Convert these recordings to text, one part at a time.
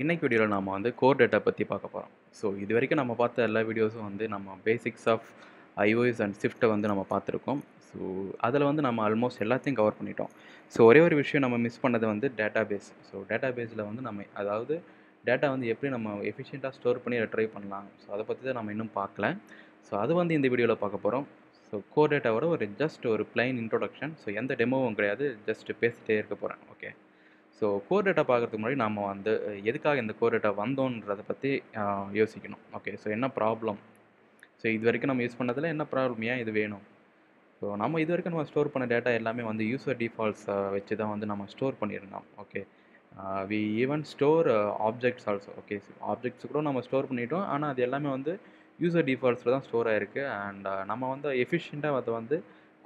இன்றைக்கு வீடியோவில் நம்ம வந்து கோர் டேட்டா பற்றி பார்க்க போகிறோம் ஸோ இது வரைக்கும் நம்ம பார்த்த எல்லா வீடியோஸும் வந்து நம்ம பேசிக்ஸ் ஆஃப் ஐஓஎஸ் அண்ட் ஸ்விஃப்ட்டை வந்து நம்ம பார்த்துருக்கோம். ஸோ அதில் வந்து நம்ம ஆல்மோஸ்ட் எல்லாத்தையும் கவர் பண்ணிட்டோம். ஸோ ஒரே ஒரு விஷயம் நம்ம மிஸ் பண்ணது வந்து டேட்டா பேஸ் ஸோ டேட்டா பேஸில் வந்து நம்ம அதாவது டேட்டா வந்து எப்படி நம்ம எஃபிஷியண்ட்டாக ஸ்டோர் பண்ணி ட்ரை பண்ணலாம். ஸோ அதை பற்றி தான் நம்ம இன்னும் பார்க்கல. ஸோ அது வந்து இந்த வீடியோவில் பார்க்க போகிறோம் ஸோ கோர் டேட்டாவோட ஒரு ஜஸ்ட் ஒரு பிளைன் இன்ட்ரோடக்ஷன் ஸோ எந்த டெமோவும் கிடையாது. ஜஸ்ட் பேசிகிட்டே இருக்க போகிறேன் ஓகே ஸோ கோர் டேட்டா பார்க்குறதுக்கு முன்னாடி நம்ம வந்து எதுக்காக இந்த கோர் டேட்டா வந்தோன்றதை பற்றி யோசிக்கணும். ஓகே ஸோ என்ன ப்ராப்ளம் ஸோ இது வரைக்கும் நம்ம யூஸ் பண்ணதில் என்ன ப்ராப்ளம் ஏன் இது வேணும்? ஸோ நம்ம இது வரைக்கும் நம்ம ஸ்டோர் பண்ண டேட்டா எல்லாமே வந்து யூசர் டிஃபால்ட்ஸை வச்சு தான் வந்து நம்ம ஸ்டோர் பண்ணியிருந்தோம். Okay we even store objects also okay objects கூட நம்ம ஸ்டோர் பண்ணிட்டோம். ஆனால் அது எல்லாமே வந்து யூசர் டிஃபால்ட்ஸில் தான் ஸ்டோர் ஆகிருக்கு அண்ட் நம்ம வந்து எஃபிஷியண்ட்டாக அதை வந்து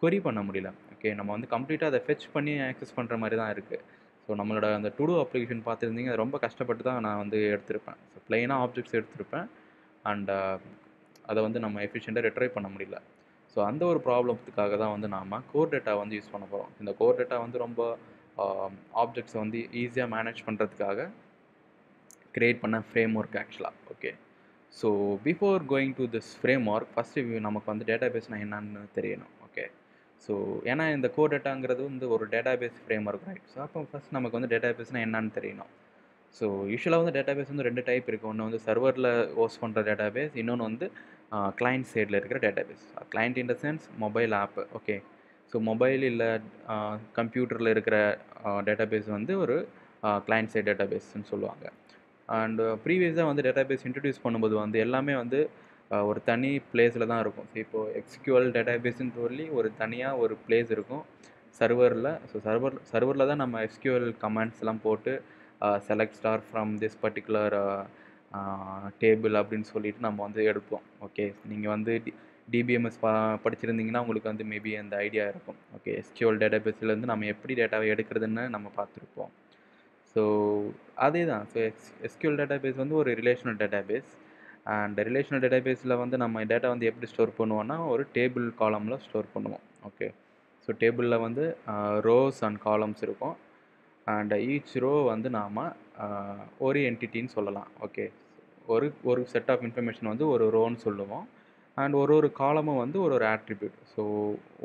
கொரி பண்ண முடியல. ஓகே நம்ம வந்து கம்ப்ளீட்டாக அதை ஃபெச் பண்ணி ஆக்சஸ் பண்ணுற மாதிரி தான் இருக்குது ஸோ நம்மளோட அந்த டுடோ அப்ளிகேஷன் பார்த்துருந்தீங்க அது ரொம்ப கஷ்டப்பட்டு தான் நான் வந்து எடுத்திருப்பேன். ஸோ ப்ளைனாக ஆப்ஜெக்ட்ஸ் எடுத்திருப்பேன். அண்ட் அதை வந்து நம்ம எஃபிஷியண்ட்டாக ரிட்ரை பண்ண முடியல. ஸோ அந்த ஒரு ப்ராப்ளத்துக்காக தான் வந்து நாம் கோர் டேட்டா வந்து யூஸ் பண்ண போகிறோம் இந்த கோர் டேட்டா வந்து ரொம்ப ஆப்ஜெக்ட்ஸை வந்து ஈஸியாக மேனேஜ் பண்ணுறதுக்காக க்ரியேட் பண்ண ஃப்ரேம் ஒர்க் ஆக்சுவலாக okay so before going to this framework first நமக்கு வந்து டேட்டா பேஸ்னால் என்னன்னு தெரியணும். ஓகே ஸோ ஏன்னா இந்த கோ டேட்டாங்கிறது வந்து ஒரு database framework right so அப்போ ஃபஸ்ட் நமக்கு வந்து டேட்டா பேஸ்னால் என்னன்னு தெரியணும். ஸோ யூஸ்வலாக வந்து டேட்டா பேஸ் வந்து ரெண்டு டைப் இருக்குது ஒன்று வந்து சர்வரில் ஹோஸ்ட் பண்ணுற டேட்டா பேஸ் இன்னொன்று வந்து கிளைண்ட் சைடில் இருக்கிற database client in the sense mobile app okay so mobile இல்லை கம்ப்யூட்டரில் இருக்கிற டேட்டா பேஸ் வந்து ஒரு கிளைண்ட் சைட் டேட்டா பேஸ்ன்னு சொல்லுவாங்க. அண்ட் ப்ரீவியஸாக வந்து டேட்டா பேஸ் இன்ட்ரடியூஸ் பண்ணும்போது வந்து எல்லாமே வந்து ஒரு தனி பிளேஸில் தான் இருக்கும். ஸோ இப்போது எக்ஸ்கியூஎல் டேட்டா பேஸ்ன்னு சொல்லி ஒரு தனியாக ஒரு பிளேஸ் இருக்கும். சர்வரில் ஸோ சர்வர் சர்வரில் தான் நம்ம எக்ஸ்கியூஎல் கமெண்ட்ஸ் எல்லாம் போட்டு select star from this particular table அப்படின்னு சொல்லிட்டு நம்ம வந்து எடுப்போம். ஓகே நீங்கள் வந்து டி டிபிஎம்எஸ் பா படிச்சிருந்தீங்கன்னா உங்களுக்கு வந்து மேபி அந்த ஐடியா இருக்கும். ஓகே எஸ்கியூஎல் டேட்டா பேஸ்லேருந்து நம்ம எப்படி டேட்டாவை எடுக்கிறதுன்னு நம்ம பார்த்துருப்போம். ஸோ அதே தான் so X SQL database வந்து ஒரு relational database and relational டேட்டாபேஸில் வந்து நம்ம டேட்டா வந்து எப்படி ஸ்டோர் பண்ணுவோம்னா ஒரு டேபிள் காலமில் ஸ்டோர் பண்ணுவோம். ஓகே ஸோ டேபிளில் வந்து ரோஸ் அண்ட் காலம்ஸ் இருக்கும். அண்ட் ஈச் ரோ வந்து நாம் ஒரு என்டிட்டின்னு சொல்லலாம். ஓகே ஒரு ஒரு செட் ஆஃப் இன்ஃபர்மேஷன் வந்து ஒரு ரோன்னு சொல்லுவோம். அண்ட் ஒரு ஒரு காலமும் வந்து ஒரு ஒரு ஆட்ரிபியூட் ஸோ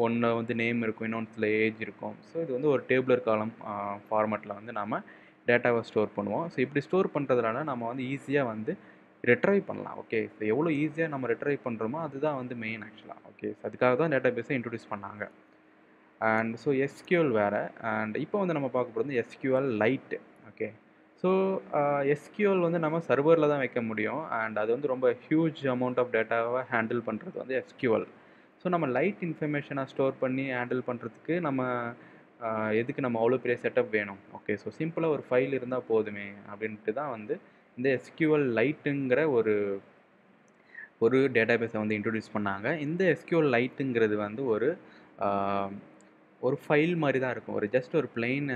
ஒன்று வந்து நேம் இருக்கும் இன்னொன்றுல ஏஜ் இருக்கும். ஸோ இது வந்து ஒரு டேபிளர் காலம் ஃபார்மேட்டில் வந்து நாம் டேட்டாவை ஸ்டோர் பண்ணுவோம். ஸோ இப்படி ஸ்டோர் பண்ணுறதுனால நம்ம வந்து ஈஸியாக வந்து ரெட்ரைவ் பண்ணலாம். ஓகே ஸோ எவ்வளோ ஈஸியாக நம்ம ரெட்ரைவ் பண்ணுறோமோ அதுதான் வந்து மெயின் ஆக்சுவலாக ஓகே ஸோ அதுக்காக தான் டேட்டா பேஸை இன்ட்ரடியூஸ் பண்ணாங்க. அண்ட் ஸோ எஸ்கியூஎல் வேறு. அண்ட் இப்போ வந்து நம்ம பார்க்க போகிறது SQLite okay so SQL வந்து நம்ம சர்வரில் தான் வைக்க முடியும். அண்ட் அது வந்து ரொம்ப ஹியூஜ் அமௌண்ட் ஆஃப் டேட்டாவை ஹேண்டில் பண்ணுறது வந்து எஸ்கியூஎல் ஸோ நம்ம லைட் இன்ஃபர்மேஷனை ஸ்டோர் பண்ணி ஹேண்டில் பண்ணுறதுக்கு நம்ம எதுக்கு நம்ம அவ்வளோ பெரிய செட்டப் வேணும்? ஓகே ஸோ சிம்பிளாக ஒரு ஃபைல் இருந்தால் போதுமே அப்படின்ட்டு தான் வந்து இந்த எஸ்கியூஎல் லைட்டுங்கிற ஒரு ஒரு டேட்டா பேஸை வந்து இன்ட்ரடியூஸ் பண்ணாங்க. இந்த எஸ்கியூஎல் லைட்டுங்கிறது வந்து ஒரு ஒரு ஃபைல் மாதிரி தான் இருக்கும். ஒரு ஜஸ்ட் ஒரு பிளெயின்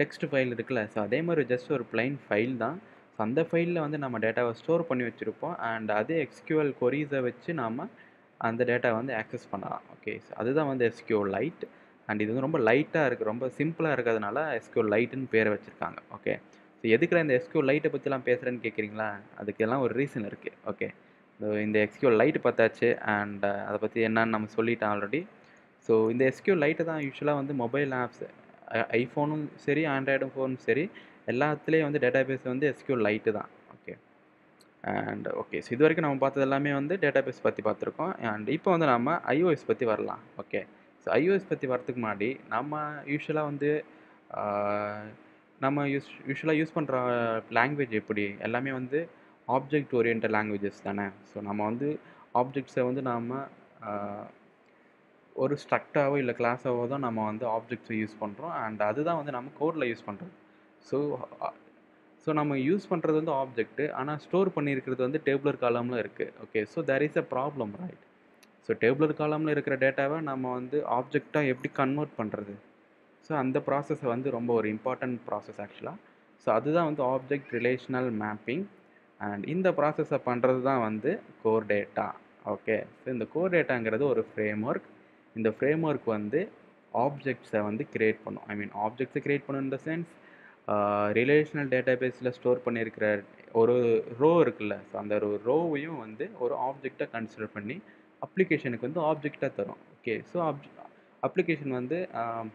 டெக்ஸ்ட் ஃபைல் இருக்குல்ல. ஸோ அதே மாதிரி ஜஸ்ட் ஒரு பிளைன் ஃபைல் தான். ஸோ அந்த ஃபைலில் வந்து நம்ம டேட்டாவை ஸ்டோர் பண்ணி வச்சுருப்போம். அண்ட் அதே எக்ஸ்கியூஎல் கொரீஸை வச்சு நாம் அந்த டேட்டா வந்து ஆக்சஸ் பண்ணலாம். ஓகே ஸோ அதுதான் வந்து எஸ்கியூ லைட் அண்ட் இது வந்து ரொம்ப லைட்டாக இருக்குது ரொம்ப சிம்பிளாக இருக்கிறதுனால எஸ்கியூ லைட்டுன்னு பேரை வச்சுருக்காங்க. ஓகே ஸோ எதுக்குற இந்த எஸ்கியூ லைட்டை பற்றிலாம் பேசுகிறேன்னு கேட்குறீங்களா அதுக்கெல்லாம் ஒரு ரீசன் இருக்குது ஓகே இந்த எஸ்கியூ லைட் பார்த்தாச்சு அண்ட் அதை பற்றி என்னன்னு நம்ம சொல்லிட்டேன் ஆல்ரெடி ஸோ இந்த எஸ்கியூ லைட்டை தான் யூஸ்வலாக வந்து மொபைல் ஆப்ஸ் ஐஃபோனும் சரி ஆண்ட்ராய்டும் ஃபோனும் சரி எல்லாத்துலேயும் வந்து டேட்டா பேஸ் வந்து எஸ்கியூ லைட்டு தான். ஓகே அண்ட் ஓகே ஸோ இது வரைக்கும் நம்ம பார்த்தது எல்லாமே வந்து டேட்டா பேஸ் பற்றி பார்த்துருக்கோம். அண்ட் இப்போ வந்து நம்ம ஐஓஎஸ் பற்றி வரலாம். ஓகே ஸோ ஐஓஎஸ் பற்றி வரதுக்கு முன்னாடி நம்ம யூஸ்வலாக வந்து நம்ம யூஸ் யூஸ்வலாக யூஸ் பண்ணுற லாங்குவேஜ் எப்படி? எல்லாமே வந்து ஆப்ஜெக்ட் ஓரியன்ட் லாங்குவேஜஸ் தானே. ஸோ நம்ம வந்து ஆப்ஜெக்ட்ஸை வந்து நாம் ஒரு ஸ்ட்ரக்டாவோ இல்லை கிளாஸாவோ தான் நம்ம வந்து ஆப்ஜெக்ட்ஸை யூஸ் பண்ணுறோம் அண்ட் அதுதான் வந்து நம்ம கோடில் யூஸ் பண்ணுறோம் ஸோ ஸோ நம்ம யூஸ் பண்ணுறது வந்து ஆப்ஜெக்ட்டு ஆனால் ஸ்டோர் பண்ணியிருக்கிறது வந்து டேபிளர் காலமில் இருக்குது okay so there is a problem right so tabular காலமில் இருக்கிற டேட்டாவை நம்ம வந்து ஆப்ஜெக்டாக எப்படி கன்வெர்ட் பண்ணுறது ஸோ அந்த ப்ராசஸை வந்து ரொம்ப ஒரு இம்பார்ட்டண்ட் ப்ராசஸ் ஆக்சுவலாக ஸோ அதுதான் வந்து ஆப்ஜெக்ட் ரிலேஷனல் மேப்பிங் அண்ட் இந்த ப்ராசஸை பண்ணுறது தான் வந்து கோர் டேட்டா ஓகே ஸோ இந்த கோர் டேட்டாங்கிறது ஒரு ஃப்ரேம் ஒர்க் இந்த ஃப்ரேம் ஒர்க் வந்து ஆப்ஜெக்ட்ஸை வந்து க்ரியேட் பண்ணும். ஐ மீன் ஆப்ஜெக்ட்ஸை க்ரியேட் பண்ணும் இந்த சென்ஸ் ரிலேஷனல் டேட்டாபேஸில் ஸ்டோர் பண்ணியிருக்கிற ஒரு ரோ இருக்குல்ல. ஸோ அந்த ஒரு ரோவையும் வந்து ஒரு ஆப்ஜெக்டாக கன்சிடர் பண்ணி அப்ளிகேஷனுக்கு வந்து ஆப்ஜெக்டாக தரும். ஓகே ஸோ அப்ளிகேஷன் வந்து um,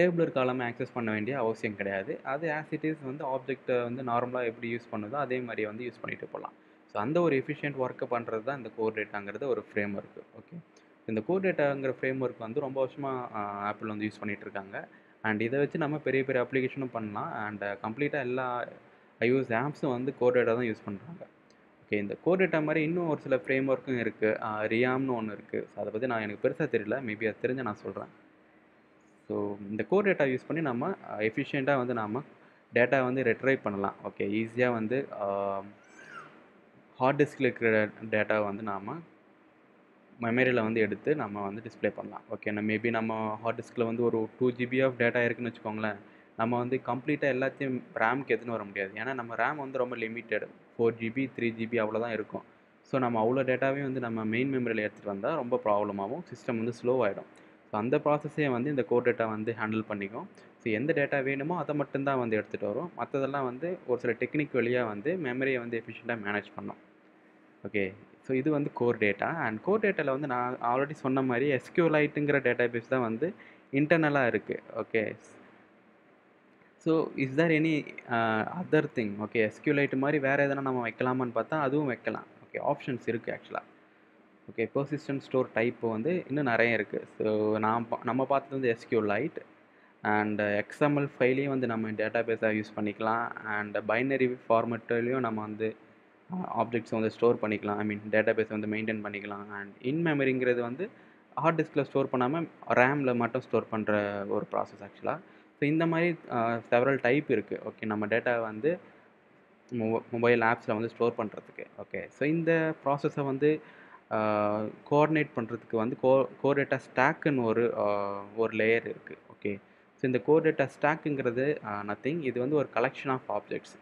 டேபிளர் காலமாக ஆக்சஸ் பண்ண வேண்டிய அவசியம் கிடையாது. அது ஆஸ் இட் இஸ் வந்து ஆப்ஜெக்ட்டை வந்து நார்மலாக எப்படி யூஸ் பண்ணுதோ அதே மாதிரி வந்து யூஸ் பண்ணிட்டு போகலாம் ஸோ அந்த ஒரு எஃபிஷியன்ட் ஒர்க்கை பண்ணுறது தான் இந்த கோர் டேட்டாங்கிறது ஒரு ஃப்ரேம் ஒர்க்கு ஓகே இந்த கோர் டேட்டாங்கிற ஃப்ரேம் ஒர்க் வந்து ரொம்ப வருஷமாக ஆப்பிள் வந்து யூஸ் பண்ணிகிட்டு இருக்காங்க. அண்ட் இதை வச்சு நம்ம பெரிய பெரிய அப்ளிகேஷனும் பண்ணலாம். அண்ட் கம்ப்ளீட்டாக எல்லா ஐயூஸ் ஆப்ஸும் வந்து கோர் டேட்டா தான் யூஸ் பண்ணுறாங்க ஓகே இந்த கோர் டேட்டா மாதிரி இன்னும் ஒரு சில ஃப்ரேம் ஒர்க்கும் இருக்குது ரியாம்னு ஒன்று இருக்குது ஸோ அதை பற்றி நான் எனக்கு பெருசாக தெரியல. மேபி அது தெரிஞ்ச நான் சொல்கிறேன் ஸோ இந்த கோர் டேட்டா யூஸ் பண்ணி நம்ம எஃபிஷியண்ட்டாக வந்து நாம் டேட்டா வந்து ரெட்ரைவ் பண்ணலாம். ஓகே ஈஸியாக வந்து ஹார்ட் டிஸ்கில் இருக்கிற டேட்டாவை வந்து நாம் மெமரியில் வந்து எடுத்து நம்ம வந்து டிஸ்பிளே பண்ணலாம். ஓகே நம்ம மேபி நம்ம ஹார்ட் டிஸ்கில் வந்து ஒரு டூ ஜிபி ஆஃப் டேட்டா இருக்குன்னு வச்சுக்கோங்களேன். நம்ம வந்து கம்ப்ளீட்டாக எல்லாத்தையும் ரேம்க்கு எடுத்துன்னு வர முடியாது. ஏன்னா நம்ம ரேம் வந்து ரொம்ப limited four GB three GB அவ்வளோதான் இருக்கும். ஸோ நம்ம அவ்வளோ டேட்டாவே வந்து நம்ம மெயின் மெமரியில் எடுத்துகிட்டு வந்தால் ரொம்ப ப்ராப்ளமாகவும் சிஸ்டம் வந்து ஸ்லோ ஆகிடும் ஸோ அந்த ப்ராசஸே வந்து இந்த கோர் டேட்டா வந்து ஹேண்டில் பண்ணிக்கும். ஸோ எந்த டேட்டா வேணுமோ அதை மட்டும்தான் வந்து எடுத்துகிட்டு வரும். மற்றதெல்லாம் வந்து ஒரு சில டெக்னிக் வழியாக வந்து மெமரியை வந்து எஃபிஷியண்ட்டாக மேனேஜ் பண்ணோம். ஓகே ஸோ இது வந்து கோர் டேட்டா அண்ட் கோர் டேட்டாவில் வந்து நான் ஆல்ரெடி சொன்ன மாதிரி எஸ்கியூலைட்டுங்கிற டேட்டா பேஸ் தான் வந்து இன்டர்னலாக இருக்குது okay so is there any other thing okay SQLite மாதிரி வேறு எதனா நம்ம வைக்கலாமான்னு பார்த்தா அதுவும் வைக்கலாம். ஓகே ஆப்ஷன்ஸ் இருக்குது ஆக்சுவலாக ஓகே பர்சிஸ்டன்ட் ஸ்டோர் டைப்பு வந்து இன்னும் நிறைய இருக்குது ஸோ நான் நம்ம பார்த்தது வந்து எஸ்கியூ லைட் அண்ட் எக்ஸ்எம்எல் ஃபைலையும் வந்து நம்ம டேட்டா பேஸாக யூஸ் பண்ணிக்கலாம் அண்ட் பைனரி ஃபார்மெட்லேயும் நம்ம வந்து ஆப்ஜெக்ட்ஸ் வந்து ஸ்டோர் பண்ணிக்கலாம். ஐ மீன் டேட்டா பேஸை வந்து மெயின்டைன் பண்ணிக்கலாம். அண்ட் இன் மெமரிங்கிறது வந்து ஹார்ட் டிஸ்கில் ஸ்டோர் பண்ணாமல் ரேமில் மட்டும் ஸ்டோர் பண்ணுற ஒரு ப்ராசஸ் ஆக்சுவலாக ஸோ இந்த மாதிரி செவரல் டைப் இருக்குது ஓகே நம்ம டேட்டா வந்து மொபைல் ஆப்ஸில் வந்து ஸ்டோர் பண்ணுறதுக்கு ஓகே ஸோ இந்த ப்ராசஸை வந்து கோஆர்டினேட் பண்ணுறதுக்கு வந்து கோ கோர் டேட்டா ஸ்டாக்குன்னு ஒரு ஒரு லேயர் இருக்குது ஓகே ஸோ இந்த கோர் டேட்டா ஸ்டாக்குங்கிறது நத்திங் இது வந்து ஒரு கலெக்ஷன் ஆஃப் ஆப்ஜெக்ட்ஸ்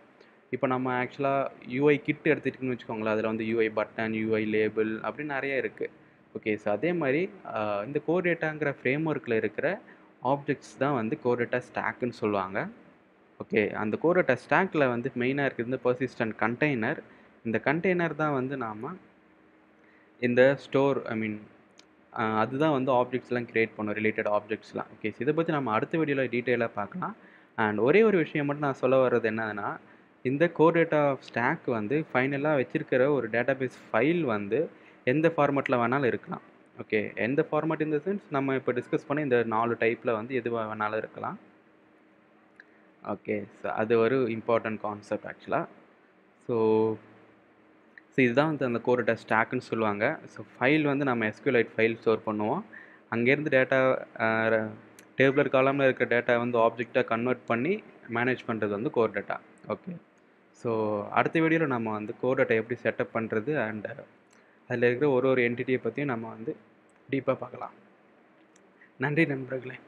இப்போ நம்ம ஆக்சுவலாக யூஐ கிட் எடுத்துகிட்டுன்னு வச்சுக்கோங்களேன். அதில் வந்து யூஐ பட்டன் யூஐ லேபிள் அப்படின்னு நிறைய இருக்குது ஓகே ஸோ அதே மாதிரி இந்த கோர் டேட்டாங்கிற ஃப்ரேம் ஒர்க்கில் இருக்கிற ஆப்ஜெக்ட்ஸ் தான் வந்து கோர் டேட்டா ஸ்டாக்குன்னு சொல்லுவாங்க. ஓகே அந்த கோர் டேட்டா ஸ்டாக்கில் வந்து மெயினாக இருக்கிறது பர்சிஸ்டன்ட் கண்டெய்னர் இந்த கண்டெய்னர் தான் வந்து நாம் இந்த ஸ்டோர் ஐ மீன் அதுதான் வந்து ஆப்ஜெக்ட்ஸ்லாம் க்ரியேட் பண்ணும் ரிலேட்டட் ஆப்ஜெக்ட்ஸ்லாம். ஓகே இதை பற்றி நம்ம அடுத்த வீடியோவில் டீட்டெயிலாக பார்க்கலாம். அண்ட் ஒரே ஒரு விஷயம் மட்டும் நான் சொல்ல வர்றது என்னதுன்னா இந்த கோர் டேட்டா ஸ்டாக் வந்து ஃபைனலாக வச்சுருக்கிற ஒரு டேட்டாபேஸ் ஃபைல் வந்து எந்த ஃபார்மேட்டில் வேணாலும் இருக்கலாம். ஓகே எந்த ஃபார்மேட் இந்த சென்ஸ் நம்ம இப்போ டிஸ்கஸ் பண்ணி இந்த நாலு டைப்பில் வந்து எதுவாக வேணாலும் இருக்கலாம். ஓகே ஸோ அது ஒரு இம்பார்ட்டன்ட் கான்செப்ட் ஆக்சுவலாக ஸோ ஸோ இதுதான் வந்து அந்த கோர் டேட்டா ஸ்டாக்குன்னு சொல்லுவாங்க. ஸோ ஃபைல் வந்து நம்ம எஸ்கியூலைட் ஃபைல் ஸ்டோர் பண்ணுவோம். அங்கேருந்து டேட்டா டேபிளர் காலமில் இருக்கிற டேட்டா வந்து ஆப்ஜெக்டாக கன்வெர்ட் பண்ணி மேனேஜ் பண்ணுறது வந்து கோர் டேட்டா ஓகே ஸோ அடுத்த வீடியோவில் நம்ம வந்து கோர் டேட்டா எப்படி செட்டப் பண்ணுறது அண்ட் அதில் இருக்கிற ஒரு ஒரு என்டிட்டியை பற்றியும் நம்ம வந்து டீப்பாக பார்க்கலாம். நன்றி நண்பர்களே.